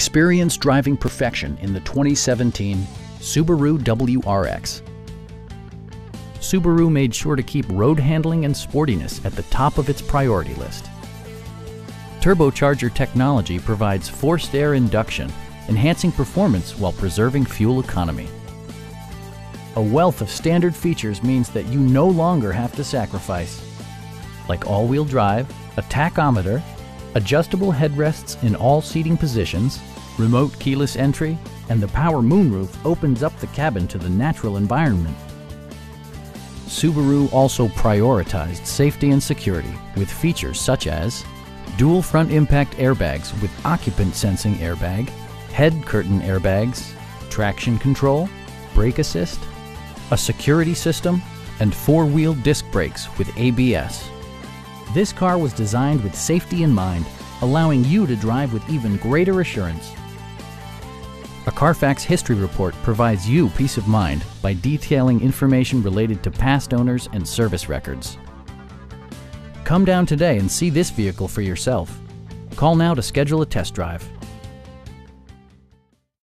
Experience driving perfection in the 2017 Subaru WRX. Subaru made sure to keep road handling and sportiness at the top of its priority list. Turbocharger technology provides forced air induction, enhancing performance while preserving fuel economy. A wealth of standard features means that you no longer have to sacrifice, like all-wheel drive, a tachometer, adjustable headrests in all seating positions, remote keyless entry, and the power moonroof opens up the cabin to the natural environment. Subaru also prioritized safety and security with features such as dual front impact airbags with occupant sensing airbag, head curtain airbags, traction control, brake assist, a security system, and four-wheel disc brakes with ABS. This car was designed with safety in mind, allowing you to drive with even greater assurance. A Carfax history report provides you peace of mind by detailing information related to past owners and service records. Come down today and see this vehicle for yourself. Call now to schedule a test drive.